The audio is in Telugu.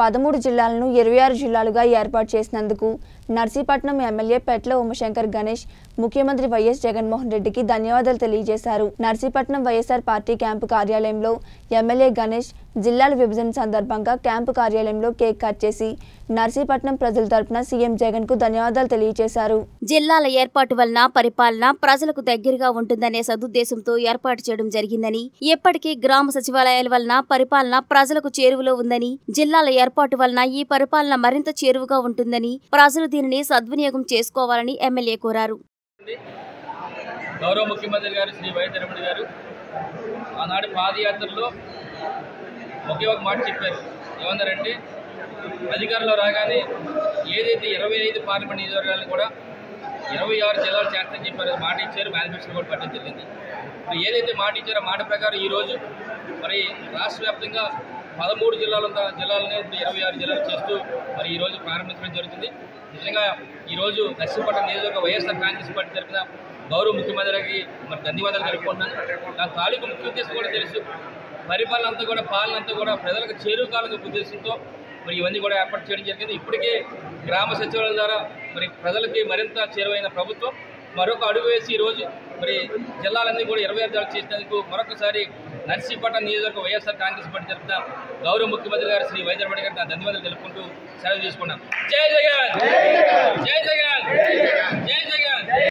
పదమూడు జిల్లాలను ఇరవై ఆరు జిల్లాలుగా ఏర్పాటు చేసినందుకు నర్సీపట్నం ఎమ్మెల్యే పెట్ల ఉమాశంకర్ గణేష్ ముఖ్యమంత్రి వైఎస్ జగన్మోహన్ రెడ్డికి ధన్యవాదాలు తెలియజేశారు. నర్సీపట్నం వైఎస్ఆర్ పార్టీ క్యాంపు కార్యాలయంలో ఎమ్మెల్యే గణేష్ జిల్లాల విభజన సందర్భంగా క్యాంపు కార్యాలయంలో కేక్ కట్ చేసి నర్సీపట్నం ప్రజల తరపున సీఎం జగన్కు ధన్యవాదాలు తెలియజేశారు. జిల్లాల ఏర్పాటు వలన పరిపాలన ప్రజలకు దగ్గరగా ఉంటుందనే సదుద్దేశంతో ఏర్పాటు చేయడం జరిగిందని ఇప్పటికీ గ్రామ సచివాలయాల వలన పరిపాలన ప్రజలకు చేరువలో ఉందని జిల్లాల ఏర్పాటు వలన ఈ పరిపాలన మరింత చేరువగా ఉంటుందని ప్రజలు దీనిని సద్వినియోగం చేసుకోవాలని ఎమ్మెల్యే కోరారు. గౌరవ ముఖ్యమంత్రి గారు శ్రీ వైఎస్ రమణ గారు ఆనాడు పాదయాత్రలో ఒకే ఒక మాట చెప్పారు. ఏమన్నారంటే అధికారంలో రాగానే ఏదైతే ఇరవై ఐదు పార్లమెంట్ నియోజకవర్గాలను కూడా ఇరవై ఆరు జిల్లాలు చేస్తారని చెప్పారు. మాట ఇచ్చారు మేనిఫెస్టో కూడా పట్టడం జరిగింది. ఏదైతే మాట ఇచ్చారో మాట ప్రకారం ఈరోజు మరి రాష్ట్ర వ్యాప్తంగా పదమూడు జిల్లాల జిల్లాలనే ఇప్పుడు ఇరవై ఆరు జిల్లాలు చేస్తూ మరి ఈరోజు ప్రారంభించడం జరుగుతుంది. నిజంగా ఈరోజు నర్సీపట్నం నియోజకవర్గ వైఎస్ఆర్ కాంగ్రెస్ పార్టీ తరఫున గౌరవ ముఖ్యమంత్రికి మరి ధన్యవాదాలు తెలుపుకుంటున్నాను. దాని తాలూకు ముఖ్య ఉద్దేశం కూడా తెలుసు. పరిపాలన అంతా కూడా పాలన అంతా కూడా ప్రజలకు చేరువ ఉద్దేశంతో మరి ఇవన్నీ కూడా ఏర్పాటు చేయడం జరిగింది. ఇప్పటికే గ్రామ సచివాలయం ద్వారా మరి ప్రజలకి మరింత చేరువైన ప్రభుత్వం మరొక అడుగు వేసి ఈరోజు మరి జిల్లాలన్నీ కూడా ఇరవై ఐదు చేసినందుకు మరొకసారి నర్సీపట్నం నియోజకవర్గ వైఎస్ఆర్ కాంగ్రెస్ పార్టీ తరఫున గౌరవ ముఖ్యమంత్రి గారు శ్రీ వైద్య రెడ్డి గారికి ధన్యవాదాలు తెలుపుకుంటూ సెలవు తీసుకున్నాం జై జగన్!